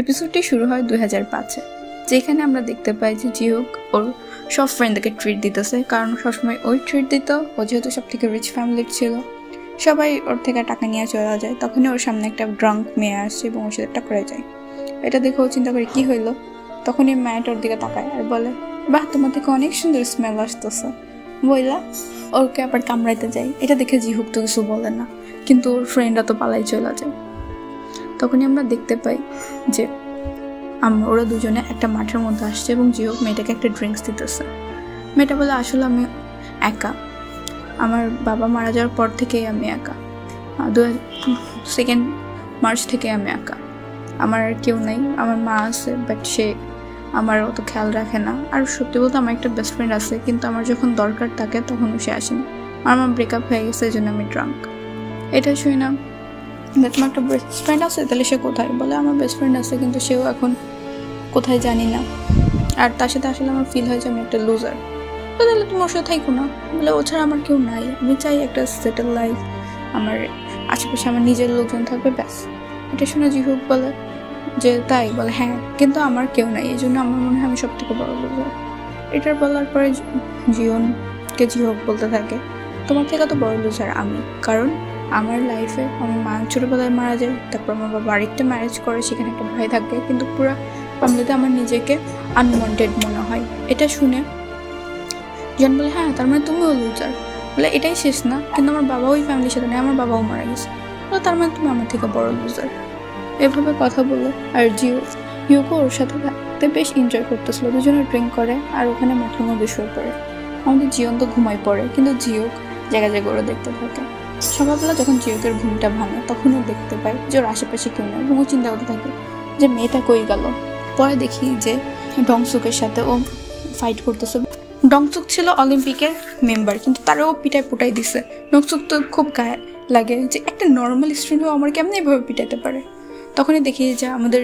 এপিসোডটি শুরু হয় দুই হাজার পাঁচে, যেখানে আমরা দেখতে পাই যে জিহুক ওর সব ফ্রেন্ডদেরকে ট্রিট দিতেছে, কারণ সবসময় ওই ট্রিট দিত, ও যেহেতু সব থেকে রিচ ফ্যামিলির ছিল। সবাই ওর থেকে টাকা নিয়ে চলে যায়, তখনই ওর সামনে একটা ড্রাঙ্ক মেয়ে আসছে এবং ওর সাথে একটা করে যায়। এটা দেখে ও চিন্তা করে, কি হইল? তখনই ম্যাট ওর দিকে তাকায় আর বলে, বাহ তোমার থেকে অনেক সুন্দর স্মেল আসতেছে। বইলা, ওরকে আবার কামড়াইতে যায় এটা দেখে জিহুক তো কিছু বলে না, কিন্তু ওর ফ্রেন্ডরা তো পালাই চলে যায়। তখনই আমরা দেখতে পাই যে আমরা ওরা দুজনে একটা মাঠের মধ্যে আসছে এবং জিও মেয়েটাকে একটা ড্রিঙ্কস দিতেছে। মেয়েটা বলে, আসলে আমি একা। আমার বাবা মারা যাওয়ার পর থেকেই আমি একা। দু সেকেন্ড মার্চ থেকে আমি একা। আমার আর কেউ নেই। আমার মা আছে বাট সে আমার অত খেয়াল রাখে না। আর সত্যি বলতে আমার একটা বেস্ট ফ্রেন্ড আছে, কিন্তু আমার যখন দরকার থাকে তখন সে আসেনি। আর আমার ব্রেকআপ হয়ে গেছে, এই জন্য আমি ড্রাঙ্ক এটা শুই না তোমার একটা বেস্ট ফ্রেন্ড আছে, তাহলে সে কোথায় বলে? আমার বেস্ট ফ্রেন্ড আছে, কিন্তু সেও এখন কোথায় জানি না। আর তার সাথে আসলে আমার ফিল হয় যে আমি একটা লুজার তো তাহলে তুমি ওর সাথে না। বলে, ও ছাড়া আমার কেউ নাই। আমি চাই একটা সেটেল লাইফ আমার আশেপাশে আমার নিজের লোকজন থাকবে, ব্যাস। এটা শুনে জিহুক বলে, যে তাই বলে হ্যাঁ কিন্তু আমার কেউ নাই। এই জন্য আমার মনে হয় আমি সব থেকে বড় লুজার এটার বলার পরে জীবনকে জিহুক বলতে থাকে, তোমার থেকে তো বড় লুজার আমি। কারণ আমার লাইফে আমার মা ছোটোবেলায় মারা যায়, তারপর আমার বাবা আরেকটা ম্যারেজ করে, সেখানে একটা ভাই থাকে, কিন্তু পুরো ফ্যামিলিতে আমার নিজেকে আনওয়ান্টেড মনে হয়। এটা শুনে জন বলে হ্যাঁ তার মানে তুমিও লুজার বলে, এটাই শেষ না, কিন্তু আমার বাবা ওই ফ্যামিলির সাথে নেই, আমার বাবাও মারা গেছে। বলে তার মানে তুমি আমার থেকে বড় লুজার এভাবে কথা বলো, আর জিও ইউকো ওর সাথে থাকতে বেশ এনজয় করতেছিল। দুজনে ড্রিঙ্ক করে, আর ওখানে মাঠের মধ্যে শুয়ে পড়ে। আমাদের জিয়ন তো ঘুমাই পড়ে, কিন্তু জিও জায়গা জায়গা ওরা দেখতে থাকে। সকালবেলা যখন জিওকের ঘুমটা ভাঙে, তখনও দেখতে পাই যে ওর আশেপাশে কেউ নেই। এবং ও চিন্তা করতে থাকে যে মেয়েটা কই গেল। পরে দেখি যে ডংসুকের সাথে ও ফাইট করতেছে। ডংসুক ছিল অলিম্পিকের মেম্বার কিন্তু তারাও পিটায় পুটাই দিছে। ডংসুক তো খুব গায়ে লাগে যে একটা নর্মাল স্টুডেন্ট আমার কেমন এভাবে পিটাইতে পারে? তখনই দেখি যে আমাদের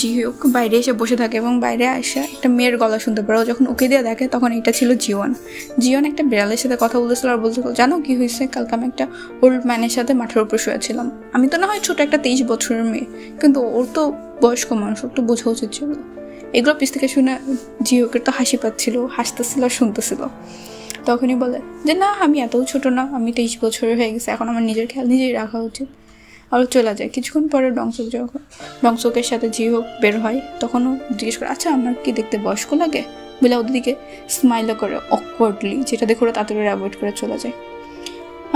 জিওক বাইরে এসে বসে থাকে এবং বাইরে এসে একটা মেয়ের গলা শুনতে পারে। যখন ওকে দিয়ে দেখে, তখন এটা ছিল জিওন জিওন একটা বিড়ালের সাথে কথা বলতেছিল আর বলতে জানো কি হয়েছে? কালকে আমি একটা ওল্ড ম্যানের সাথে মাঠের উপর শুয়েছিলাম। আমি তো না হয় ছোট একটা তেইশ বছরের মেয়ে, কিন্তু ওর তো বয়স্ক মানুষ, ওর তো বোঝা উচিত ছিল। এগুলো পিস থেকে শুনে জিওকে তো হাসি পাচ্ছিল, হাসতেছিল আর শুনতেছিল। তখনই বলে, যে না, আমি এতও ছোট না, আমি তেইশ বছরের হয়ে গেছে, এখন আমার নিজের খেয়াল নিজেই রাখা উচিত। আরও চলে যায়। কিছুক্ষণ পরে ডংসক যখন ডংসকের সাথে জিও বের হয়, তখনও জিজ্ঞেস করে আচ্ছা আমার কি দেখতে বয়স্ক লাগে? বলে ওদের দিকে স্মাইলও করে অকওয়ার্ডলি যেটা দেখে ওরা তাড়াতাড়ি অ্যাভয়েড করে চলে যায়।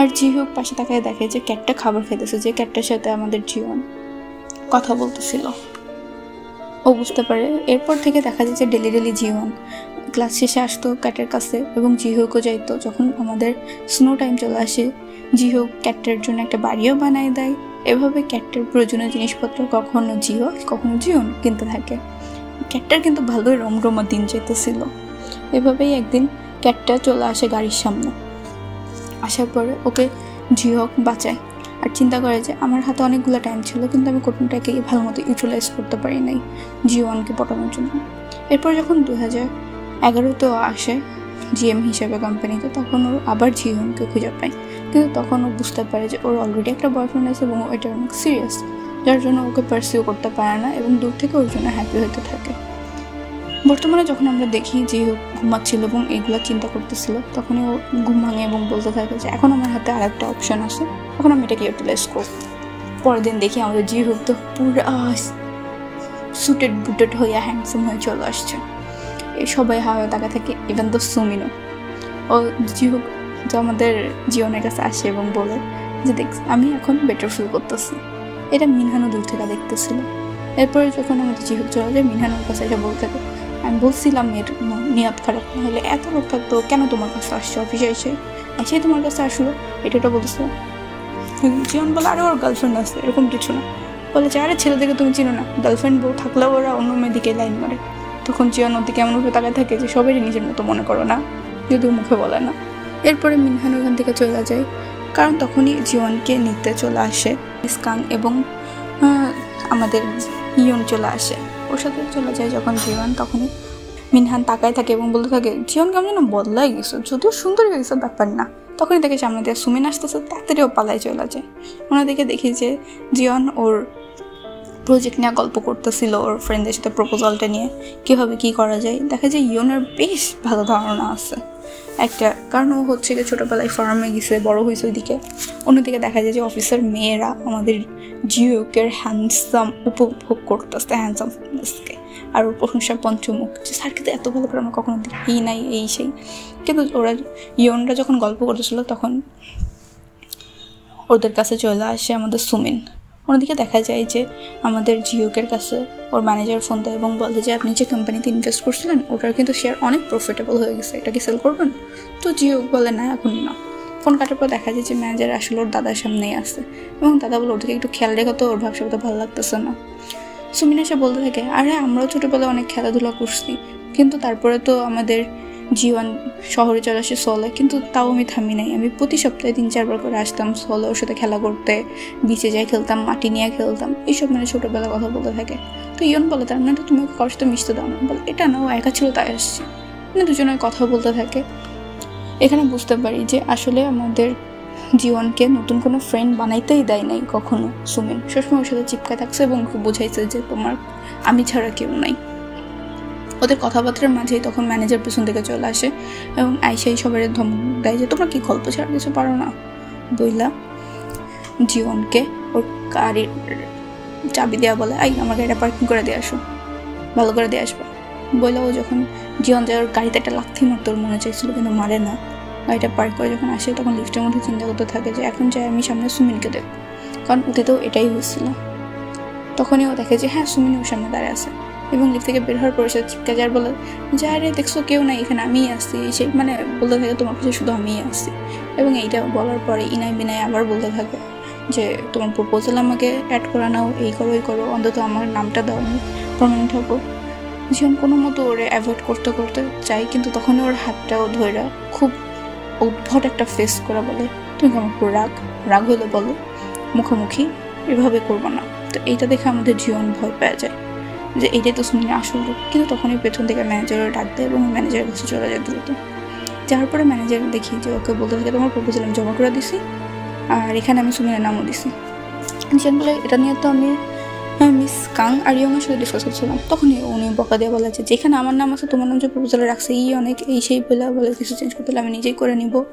আর জিহুক পাশে তাকায় দেখে যে ক্যাটটা খাবার খেতেছে যে ক্যাটটার সাথে আমাদের জীবন কথা বলতেছিল। ও বুঝতে পারে, এরপর থেকে দেখা যায় যে ডেলি ডেলি জীবন ক্লাস শেষে আসতো ক্যাটের কাছে এবং জিহুকও যাইতো। যখন আমাদের স্নো টাইম চলে আসে জিহুক ক্যাটের জন্য একটা বাড়িও বানায় দেয়। এভাবে ক্যাটটার প্রয়োজনীয় জিনিসপত্র কখনো জিও কখনো জিও কিনতে থাকে। ক্যাটটার কিন্তু ভালোই রমরমা দিন যেতেছিল এভাবেই একদিন ক্যাটটা চলে আসে গাড়ির সামনে। আসার পরে ওকে জিও বাঁচায়। আর চিন্তা করে যে আমার হাতে অনেকগুলো টাইম ছিল, কিন্তু আমি কোনটাকে ভালো মতো ইউটিলাইজ করতে পারি নাই জিও জিওনকে পটানোর জন্য। এরপর যখন দু হাজার এগারোতেও আসে জিএম হিসাবে কোম্পানিতে তখন ওর আবার জিওনকে খুঁজে পায়। কিন্তু তখন ও বুঝতে পারে যে ওর অলরেডি একটা বয়ফ্রেন্ড আছে এবং এটা অনেক সিরিয়াস যার জন্য ওকে পারসিউ করতে পারে না এবং দূর থেকে ওর জন্য হ্যাপি হতে থাকে। বর্তমানে যখন আমরা দেখি যে ঘুমাচ্ছিল এবং এগুলো চিন্তা করতেছিল, তখনই ও ঘুম ভাঙে এবং বলতে থাকে যে, এখন আমার হাতে আর একটা অপশন আছে, এখন আমি এটাকে ইউটিলাইজ করব। পরের দিন দেখি আমাদের হোক তো পুরো সুটেড বুটেড হইয়া হ্যান্ডসাম হয়ে চলে আসছে। সবাই হাওয়া তাকা থাকে ইভেন তো সুমিনও ও জি হোক তো আমাদের জীবনের কাছে আসে এবং বলে যে দেখ, আমি এখন বেটার ফিল করতেছি। এটা মিনহানও দূর থেকে দেখতেছিল। এরপরে যখন আমাদের জিহুক চলে যায় মিনহানোর কাছে এটা বলতে থাকে, আমি বলছিলাম এর নিয়ত খারাপ না হলে এত লোক থাকতো, কেন তোমার কাছে আসছে অফিসে এসে? এসে তোমার কাছে আসলো? এটা বলতেছে। জীবন বলে, আরে ওর গার্লফ্রেন্ড আছে, এরকম কিছু না। বলেছে আরে ছেলেদেরকে তুমি চিনো না। গার্লফ্রেন্ড বউ থাকলেও ওরা অন্য মেয়েদিকে লাইন মারে। তখন জীবন ওর দিকে এমন তাকায় থাকে যে সবাই নিজের মতো মনে করো না, যদিও মুখে বলে না। এরপরে মিনহান ওখান থেকে চলে যায়। কারণ তখনই জীবনকে নিতে চলে আসে। ইসকাং এবং আমাদের ইয়ন চলে আসে। ওর সাথে চলে যায় যখন জীবন, তখনই মিনহান তাকায় থাকে এবং বলতে থাকে, জীবন কেমন যেন বদলাই গেছে। যদিও সুন্দর গেছে ব্যাপার না। তখনই দেখে সামনে দিয়ে সুমিন আসতেছে, তাড়াতাড়িও পালায় চলে যায়। ওনাদেরকে দেখি যে জিয়ন ওর প্রজেক্ট নিয়ে গল্প করতেছিল, ওর ফ্রেন্ডদের সাথে প্রপোজালটা নিয়ে। কীভাবে কী করা যায়? দেখা যায় ইয়নের বেশ ভালো ধারণা আছে। একটা, কারণ ও হচ্ছে যে ছোটোবেলায় ফার্মে গেছে, বড় হয়েছে ওইদিকে। অন্যদিকে দেখা যায় যে অফিসের মেয়েরা আমাদের জিওকের হ্যান্ডসাম উপভোগ করতেছে হ্যান্ডসামনেসকে আর ওর প্রশংসা পঞ্চমুখ। যে স্যারকে তো এত ভালো করে আমরা কখনো দেখি নাই এই সেই। কিন্তু ওরা, ইয়নরা যখন গল্প করতেছিল তখন ওদের কাছে চলে আসে আমাদের সুমিন। অন্যদিকে দেখা যায় যে আমাদের জিওকের কাছে ওর ম্যানেজার ফোন দেয় এবং বলে যে, আপনি যে কোম্পানিতে ইনভেস্ট করছিলেন, ওটার কিন্তু শেয়ার অনেক প্রফিটেবল হয়ে গেছে। এটা কি সেল করবেন? তো জিও বলে, না এখন না। ফোন কাটার পর দেখা যায় যে ম্যানেজার আসলে ওর দাদার সামনেই আসে এবং দাদা বলে ওর দিকে একটু খেয়াল রেখো তো, ওর ভাবসাব ভালো লাগতেছে না। সুমিন এসে বলতে থাকে, আরে, আমরাও ছোটোবেলায় অনেক খেলাধুলা করছি, কিন্তু তারপরে তো আমাদের জীবন শহরে চলে আসে সলে, কিন্তু তাও আমি থামি নাই। আমি প্রতি সপ্তাহে তিন, চারবার করে আসতাম সলে ওর সাথে খেলা করতে বিচে যাই খেলতাম, মাটি নিয়ে খেলতাম, এইসব মানে ছোটোবেলা কথা বলতে থাকে। তো ইয়ন বলে তার মানে তুমি ওকে কষ্ট মিশতে দাও না। বলে, এটা না, ও একা ছিল, তাই আসছে। মানে দুজনে কথা বলতে থাকে। এখানে বুঝতে পারি যে আসলে আমাদের জীবনকে নতুন কোনো ফ্রেন্ড বানাইতেই দেয় নাই কখনো সুমিন। সবসময় ওর সাথে চিপকায় থাকছে এবং বোঝাইছে যে তোমার, আমি ছাড়া কেউ নাই। ওদের কথাবার্তার মাঝেই তখন ম্যানেজার পেছন থেকে চলে আসে এবং আইসাই সবাই ধমক দেয় যে, তোমরা কি গল্প ছাড়া কিছু পারো না? বইলা জীবনকে ওর গাড়ির চাবি দেওয়া বলে, আই, আমার গাড়িটা পার্কিং করে দিয়ে আসো, ভালো করে দিয়ে আসব। বইলা, ও যখন জীবন যায়, ওর গাড়িতে একটা লাথি মারতে ওর মনে চাইছিল, কিন্তু মারে না। গাড়িটা পার্ক করে যখন আসে, তখন লিফটের মধ্যে চিন্তা করতে থাকে যে, এখন চাই আমি সামনে সুমিনকে দেব কারণ অতীতেও এটাই হয়েছিল। তখনই ও দেখে যে হ্যাঁ সুমিন ওর সামনে দাঁড়িয়ে আছে। এবং লিফট থেকে বের হওয়ার পরে সে চিৎকার যার বলে, যা রে, দেখছ কেউ নাই এখানে, আমিই আসছি সেই মানে বলতে থাকে, তোমার কাছে শুধু আমিই আসছি এবং এইটা বলার পরে ইনাই বিনাই আবার বলতে থাকে যে, তোমার প্রপোজাল আমাকে অ্যাড করা নাও, এই করো এই করো, অন্তত আমার নামটা দাও, আমি পারমানেন্ট হব। জীবন কোনো মতো ওরে অ্যাভয়েড করতে করতে চাই কিন্তু তখন ওর হাতটাও ধরে খুব উদ্ভট একটা ফেস করা বলে, তুমি আমার উপর রাগ রাগ হলে বলো? মুখোমুখি? এভাবে করব না। তো এইটা দেখে আমাদের জীবন ভয় পাওয়া যায়। যে এইটাই তো শুনি আসল রূপ। কিন্তু তখনই পেছন থেকে ম্যানেজারের ডাক দেয় এবং ম্যানেজারের কাছে চলে যায় দ্রুত। যাওয়ার পরে ম্যানেজার দেখি যে ওকে বলতে থাকে তোমার প্রপোজাল আমি জমা করে দিছি। আর এখানে আমি সুমিনের নামও দিছি। জিয়ান বলে, এটা নিয়ে তো আমি মিস কাং আর ইয়ংয়ের সাথে ডিসকাস করছিলাম। তখনই উনি বকা দিয়ে বলে যে, যেখানে আমার নাম আছে, তোমার নাম যে প্রপোজালে রাখছে, এই অনেক, এই সেই বলে বলে কিছু চেঞ্জ করতে হলে আমি নিজেই করে নিব।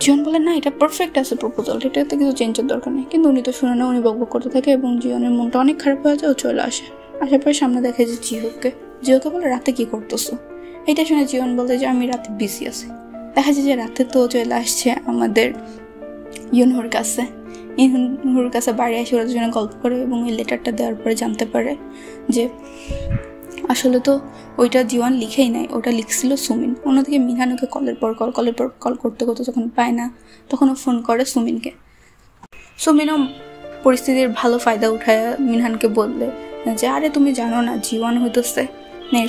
জিয়ন বলে, না, এটা পারফেক্ট আছে প্রপোজাল এটাতে কিছু চেঞ্জের দরকার নেই। কিন্তু উনি তো শুনে না, উনি বকবক করতে থাকে এবং জিয়নের মনটা অনেক খারাপ হয়ে যায় ও চলে আসে। আসার পরে সামনে দেখে যে জিওকে জিওকে বলে, রাতে কি করতেছো? এটা শুনে জীবন বলে যে, আমি রাতে বিজি আছি। দেখা যায় যে রাতে তো চলে আসছে আমাদের ইউনহুর কাছে। ইউনহুর কাছে বাড়ি এসে ওরা দুজনে গল্প করে এবং ওই লেটারটা দেওয়ার পরে জানতে পারে যে, আসলে তো ওইটা জীবন লিখেই নাই, ওটা লিখছিল সুমিন। অন্যদিকে মিনহানুকে কলের পর কল, কলের পর কল করতে করতে যখন পায় না তখন ও ফোন করে সুমিনকে। সুমিনও পরিস্থিতির ভালো ফায়দা উঠায় মিনহানকে বললে যে আরে তুমি জানো না, জীবন হইতেছে।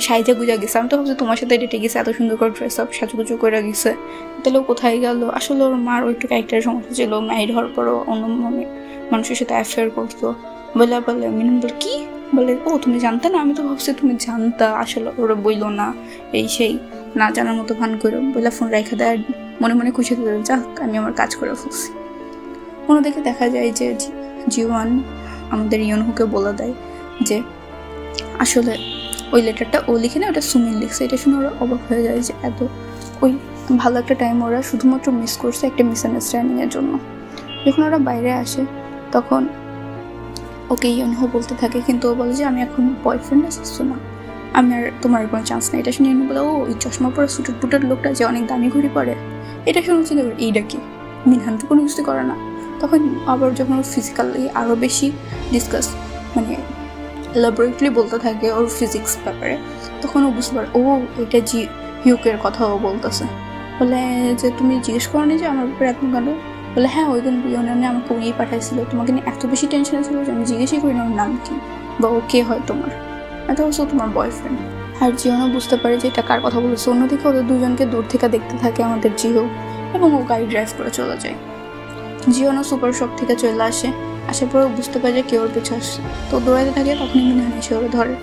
সাইজা গুজা গেছে। আমি তো ভাবছি তোমার সাথে ডেটে গেছে এত সুন্দর করে ড্রেস আপ সাজুগুজু করে গেছে। তাহলে ও কোথায় গেল? আসলে ওর মার ওই একটু ক্যারেক্টারের সমস্যা ছিল ম্যারিড হওয়ার পরও অন্য মানে মানুষের সাথে অ্যাফেয়ার করতো। বলে বলে মিনন বলে কি? বলে, ও, তুমি জানতে না? আমি তো ভাবছি তুমি জানতা, আসলে ওরা বইলো না। এই সেই, না জানার মতো ভান করো বলে, ফোন রেখে দেয় মনে মনে খুশি হতে যাক, আমি আমার কাজ করে ফেলছি। অন্যদিকে দেখা যায় যে জীবন আমাদের ইয়নহুকে বলে দেয়। যে আসলে ওই লেটারটা ও লিখে না, ওটা সুমিন লিখছে। এটা শুনে ওরা অবাক হয়ে যায় যে এত ওই ভালো একটা টাইম ওরা শুধুমাত্র মিস করছে একটা মিসআন্ডারস্ট্যান্ডিংয়ের জন্য। যখন ওরা বাইরে আসে, তখন ওকে ইয়নহো বলতে থাকে, কিন্তু ও বলে যে, আমি এখন বয়ফ্রেন্ড আসছো না। আমি আর তোমার কোনো চান্স নেই। এটা শুনে ইয়নহো বলে, ও, ওই চশমা পরে সুটের পুটের লোকটা যে অনেক দামি ঘুরি পরে। এটা শুনেছি এইটা কি? মিনহান তো কোনো কিছু করে না। তখন আবার যখন ফিজিক্যালি আরও বেশি ডিসকাস মানে ল্যাবরেটরি বলতে থাকে ওর ফিজিক্স ব্যাপারে, তখন ও বুঝতে পারে ও এটা জি হিউকের কথা ও বলতেছে। বলে, যে তুমি জিজ্ঞেস করো যে আমার ব্যাপারে এত কেন? বলে হ্যাঁ ওই দিন বিয়নে আমাকে উনিই পাঠাইছিল। তোমাকে নিয়ে এত বেশি টেনশন ছিল যে আমি জিজ্ঞেসই করি না ওর নাম কি বা ও কে হয় তোমার। এটা হচ্ছে তোমার বয়ফ্রেন্ড আর জিওনও বুঝতে পারে যে এটা কার কথা বলেছে। অন্যদিকে ওদের দুজনকে দূর থেকে দেখতে থাকে আমাদের জিও এবং ও গাড়ি ড্রাইভ করে চলে যায়। জিওনও সুপার শপ থেকে চলে আসে। আসার পরে বুঝতে পারে যে কেউ ওর পিছু আসছে। তো দৌড়াতে থাকে তখনই মিনহান এসে ওরা ধরে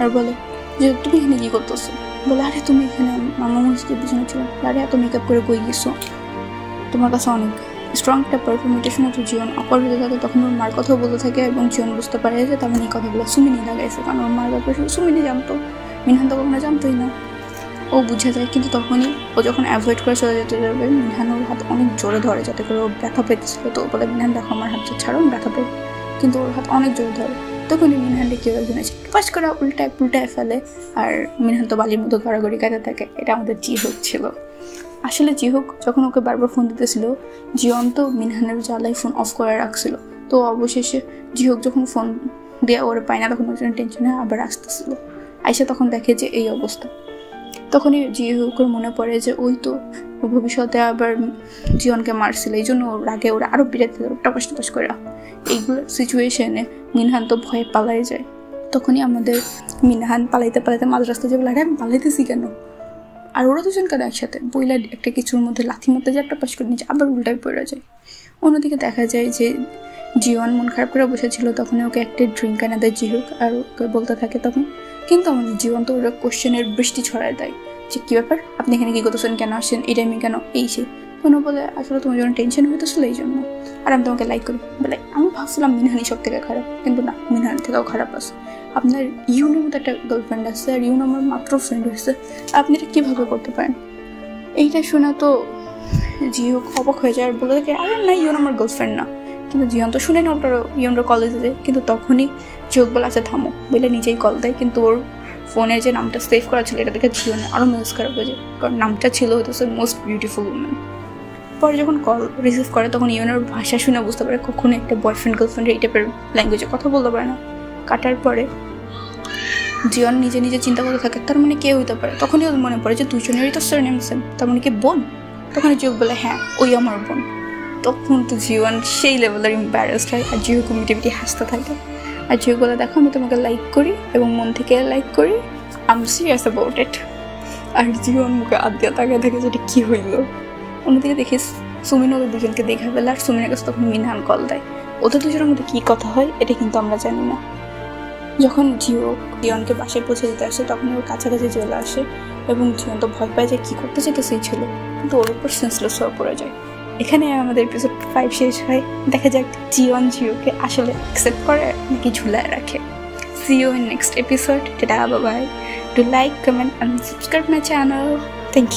আর বলে, যে তুমি এখানে কী করতেছো? বলে, আরে তুমি এখানে মামা মসজিদের পিছনে ছিল। আরে, এত মেকআপ করে বই গেছো? তোমার কাছে অনেক স্ট্রং একটা পারফরমেন্টের শুনে তো জীবন অপর হতে থাকে। তখন ওর মার কথাও বলতে থাকে এবং জীবন বুঝতে পারে যে তেমন মানে এই কথাগুলো সুমিনি লাগাইছে। কারণ ওর মার ব্যাপারে সুমিনি জানতো। মিনহান তো কখনো জানতোই না। ও বুঝে যায়, কিন্তু তখনই ও যখন অ্যাভয়েড করে চলে যেতে যাবে, মিনহান ওর হাত অনেক জোরে ধরে যাতে করে ও ব্যথা পেতেছিল। তো বলে, মিনহান, দেখো, আমার হাতটা ছাড়ো ব্যথা পেয়ে কিন্তু ওর হাত অনেক জোরে ধরে। তখনই মিনহানকে কেউ একজন এসে পাশ করা উল্টায় পুল্টায় ফেলে। আর মিনহান তো বালির মতো গড়াগড়ি কাটে থাকে। এটা আমাদের জিহুক ছিল। আসলে জিহুক যখন ওকে বারবার ফোন দিতেছিল, জিয়ন তো মিনহানের জ্বালায় ফোন অফ করে রাখছিল। তো অবশেষে জিহুক যখন ফোন দেওয়া ওরে পায় না, তখন ওজন টেনশনে আবার আসতেছিল। আইসা তখন দেখে যে এই অবস্থা। তখনই জিহুকের মনে পড়ে যে, ওই তো ভবিষ্যতে আবার জীবনকে মারছিল। এই জন্য ওর আগে ওরা আরও বিরাট টপাস টপাস করে এইগুলো সিচুয়েশনে মিনহান তো ভয়ে পালাই যায়। তখনই আমাদের মিনহান পালাইতে পালাইতে মাঝ রাস্তা যাবে লাগে, আমি পালাইতেছি কেন? আর ওরা দুজন কেন একসাথে বইলা একটা কিছুর মধ্যে লাথি মধ্যে যে একটা পাশ করে নিচে আবার উল্টায় পড়ে যায়। অন্যদিকে দেখা যায় যে জীবন মন খারাপ করে বসেছিল তখন ওকে একটা ড্রিঙ্ক এনে দেয় জিহুক আর ওকে বলতে থাকে তখন, কিন্তু আমাদের জীবন তো ওরা কোশ্চেনের বৃষ্টি ছড়ায় দেয়। যে কী ব্যাপার? আপনি এখানে কী করতেছেন? কেন আসছেন? এই টাইমে কেন? এই সেই। কোনো বলে, আসলে তোমার জন্য টেনশন হইতেছিল এই জন্য। আর আমি তোমাকে লাইক করি। বলে, আমি ভাবছিলাম মিনহানি সব থেকে খারাপ, কিন্তু না মিনহানি থেকেও খারাপ আছে। আপনার ইউনের মতো একটা গার্লফ্রেন্ড আছে আর ইউন আমার মাত্র ফ্রেন্ড হয়েছে। আপনি এটা কীভাবে করতে পারেন? এইটা শুনে তো জিও অবাক হয়ে যায় আর বলে থাকে, আরে না, ইউন আমার গার্লফ্রেন্ড না। কিন্তু জিয়ন তো শুনে ওটার ইয়নরা কলেজে যায় কিন্তু তখনই চোখ বলে আছে থামো। বলে নিজেই কল দেয়, কিন্তু ওর ফোনের যে নামটা সেভ করা ছিল, এটা দেখে জিওনে আরও মিস খারাপ হয়ে যায়, কারণ নামটা ছিল হইতেছে মোস্ট বিউটিফুল উমেন পরে যখন কল রিসিভ করে, তখন ইউনের ভাষা শুনে বুঝতে পারে কখনো একটা বয়ফ্রেন্ড গার্লফ্রেন্ড এই টাইপের ল্যাঙ্গুয়েজে কথা বলতে পারে না। কাটার পরে জিয়ন নিজে নিজে চিন্তা করতে থাকে, তার মানে কে হইতে পারে? তখনই ওর মনে পড়ে যে দুজনেরই তো সেম তার মানে কি বোন? তখন জিও বলে হ্যাঁ ওই আমার বোন। তখন তো জীবন সেই লেভেলের ইম্প্যারেসড হয় আর জিও মিটি মিটি হাসতে থাকে। আর জিও বলে দেখো, আমি তোমাকে লাইক করি এবং মন থেকে লাইক করি আমি সিরিয়াস অ্যাবাউট ইট আর জীবন মুখে আদ্যা তাকে থেকে যেটা কী হইল? অন্যদিকে দেখিস সুমিন ওদের দুজনকে দেখা পেলে আর সুমিনের কাছে তখন মিনহান কল দেয়। ওদের দুজনের মধ্যে কী কথা হয়, এটা কিন্তু আমরা জানি না। যখন জিও জিয়নকে বাসায় পৌঁছে দিতে আসে, তখন ওর কাছাকাছি চলে আসে এবং জিয়ন তো ভয় পায় যে কী করতে সেই ছিল। কিন্তু ওর উপর সেন্সলেস হয়ে পড়ে যায়। এখানে আমাদের এপিসোড ফাইভ শেষ হয়। দেখা যাক জিওন জিওকে আসলে অ্যাকসেপ্ট করে নাকি ঝুলায় রাখে। See you in next episode tata bye bye to like comment and subscribe my channel thank you